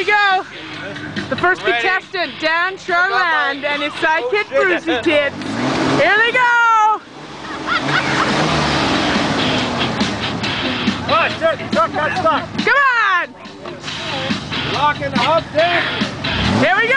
we go. The first Ready? contestant, Dan Charland, and his sidekick, Oh. Brucey Kids. Here they go. Oh, shit, the truck got stuck. Come on. Lock in the hub, Dave. Here we